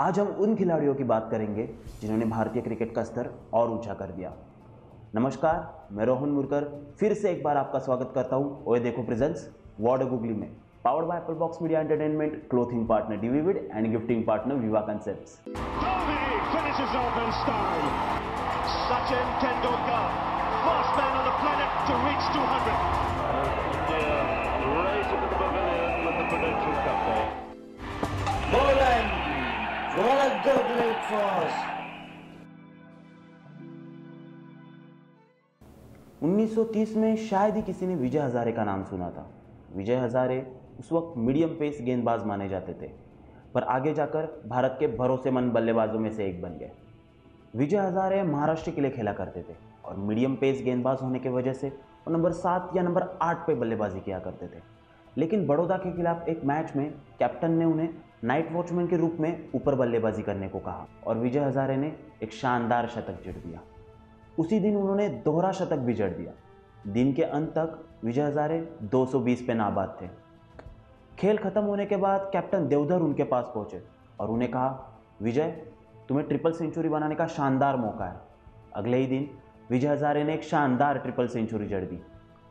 आज हम उन खिलाड़ियों की बात करेंगे जिन्होंने भारतीय क्रिकेट का स्तर और ऊँचा कर दिया। नमस्कार, मैं रोहन मुरकर, फिर से एक बार आपका स्वागत करता हूँ ओए देखो प्रेजेंट्स वार्ड गुगली में। Powered by apple box media entertainment clothing partner डीवीविड and gifting partner Viva reach 200. Lead force! 1930 में शायद ही किसी ने विजय हजारे का नाम सुना था विजय हजारे उस वक्त मीडियम पेस गेंदबाज माने जाते थे, पर आगे जाकर भारत के भरोसेमंद बल्लेबाजों में से एक बन गए विजय हजारे महाराष्ट्र के लिए खेला करते थे और मीडियम पेस गेंदबाज होने की वजह से वो नंबर सात या नंबर आठ पे बल्लेबाजी किया करते थे लेकिन बड़ौदा के खिलाफ एक मैच में कैप्टन ने उन्हें नाइट वॉचमैन के रूप में ऊपर बल्लेबाजी करने को कहा और विजय हजारे ने एक शानदार शतक जड़ दिया। उसी दिन उन्होंने दोहरा शतक भी जड़ दिया। दिन के अंत तक विजय हजारे 220 पे नाबाद थे। खेल खत्म होने के बाद कैप्टन देवधर उनके पास पहुँचे और उन्हें कहा, विजय, तुम्हें ट्रिपल सेंचुरी बनाने का शानदार मौका है। अगले ही दिन विजय हजारे ने एक शानदार ट्रिपल सेंचुरी जड़ दी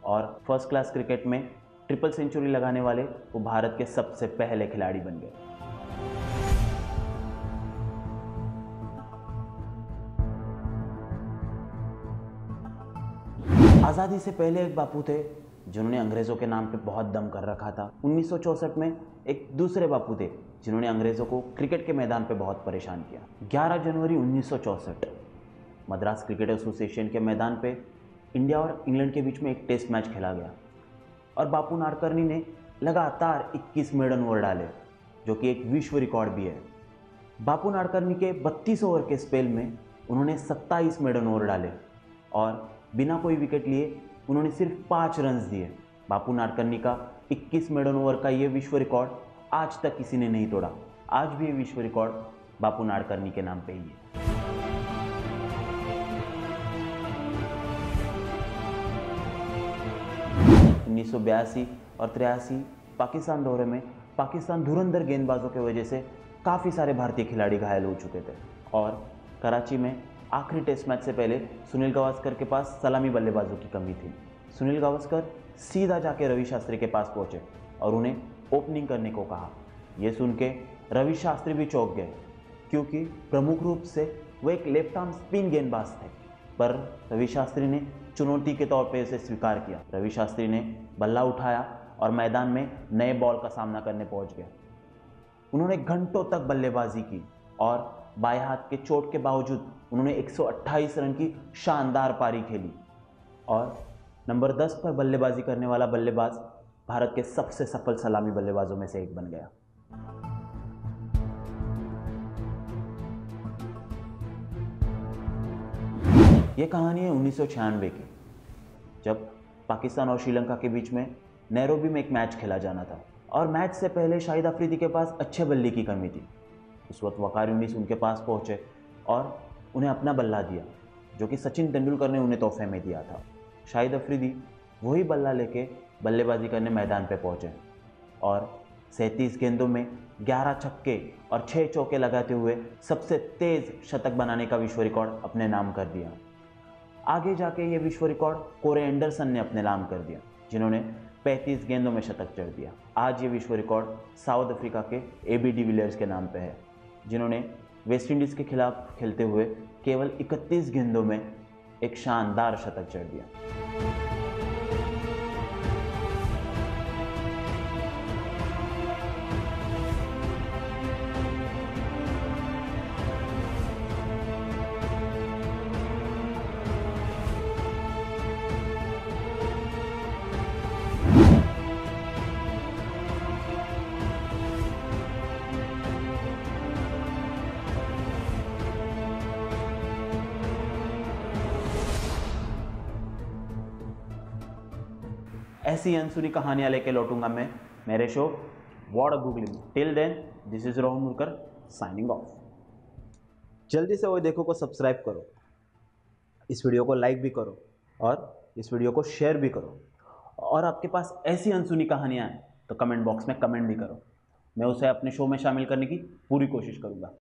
और फ़र्स्ट क्लास क्रिकेट में ट्रिपल सेंचुरी लगाने वाले वो भारत के सबसे पहले खिलाड़ी बन गए। आज़ादी से पहले एक बापू थे जिन्होंने अंग्रेज़ों के नाम पे बहुत दम कर रखा था। 1964 में एक दूसरे बापू थे जिन्होंने अंग्रेज़ों को क्रिकेट के मैदान पे बहुत परेशान किया। 11 जनवरी 1964 मद्रास क्रिकेट एसोसिएशन के मैदान पे इंडिया और इंग्लैंड के बीच में एक टेस्ट मैच खेला गया। और बापू नाडकर्णी ने लगातार 21 मेडन ओवर डाले, जो कि एक विश्व रिकॉर्ड भी है। बापू नाडकर्णी के 32 ओवर के स्पेल में उन्होंने 27 मेडन ओवर डाले और बिना कोई विकेट लिए उन्होंने सिर्फ़ पाँच रन्स दिए। बापू नाडकर्णी का 21 मेडन ओवर का ये विश्व रिकॉर्ड आज तक किसी ने नहीं तोड़ा। आज भी ये विश्व रिकॉर्ड बापू नाडकर्णी के नाम पे ही है। उन्नीस और तिरासी पाकिस्तान दौरे में पाकिस्तान धुरंधर गेंदबाजों की वजह से काफ़ी सारे भारतीय खिलाड़ी घायल हो चुके थे। और कराची में आखिरी टेस्ट मैच से पहले सुनील गावस्कर के पास सलामी बल्लेबाजों की कमी थी। सुनील गावस्कर सीधा जाके रवि शास्त्री के पास पहुँचे और उन्हें ओपनिंग करने को कहा। यह सुन के रवि शास्त्री भी चौंक गए, क्योंकि प्रमुख रूप से वो एक लेफ़्ट आर्म स्पिन गेंदबाज थे। पर रवि शास्त्री ने चुनौती के तौर पर इसे स्वीकार किया। रवि शास्त्री ने बल्ला उठाया और मैदान में नए बॉल का सामना करने पहुँच गए उन्होंने घंटों तक बल्लेबाजी की और बाएँ हाथ के चोट के बावजूद उन्होंने 128 रन की शानदार पारी खेली। और नंबर 10 पर बल्लेबाजी करने वाला बल्लेबाज भारत के सबसे सफल सलामी बल्लेबाजों में से एक बन गया। ये कहानी है उन्नीस सौ छियानवे की, जब पाकिस्तान और श्रीलंका के बीच में नैरोबी में एक मैच खेला जाना था। और मैच से पहले शाहिद अफरीदी के पास अच्छे बल्ले की कमी थी। उस वक्त वकार यूनिस उनके पास पहुँचे और उन्हें अपना बल्ला दिया, जो कि सचिन तेंदुलकर ने उन्हें तोहफे में दिया था। शाहिद अफरीदी वही बल्ला लेके बल्लेबाजी करने मैदान पर पहुँचे और सैंतीस गेंदों में 11 छक्के और 6 चौके लगाते हुए सबसे तेज शतक बनाने का विश्व रिकॉर्ड अपने नाम कर दिया। आगे जाके ये विश्व रिकॉर्ड कोरे एंडरसन ने अपने नाम कर दिया, जिन्होंने 35 गेंदों में शतक चढ़ दिया। आज ये विश्व रिकॉर्ड साउथ अफ्रीका के ए बी डी विलियर्स के नाम पे है, जिन्होंने वेस्ट इंडीज़ के खिलाफ खेलते हुए केवल 31 गेंदों में एक शानदार शतक चढ़ दिया। ऐसी अनसुनी कहानियाँ लेके लौटूँगा मैं, मेरे शो वॉड गूगली में till then this is Rohan Murkar signing off जल्दी से वो देखो को सब्सक्राइब करो। इस वीडियो को लाइक भी करो और इस वीडियो को शेयर भी करो। और आपके पास ऐसी अनसुनी कहानियाँ हैं तो कमेंट बॉक्स में कमेंट भी करो। मैं उसे अपने शो में शामिल करने की पूरी कोशिश करूँगा।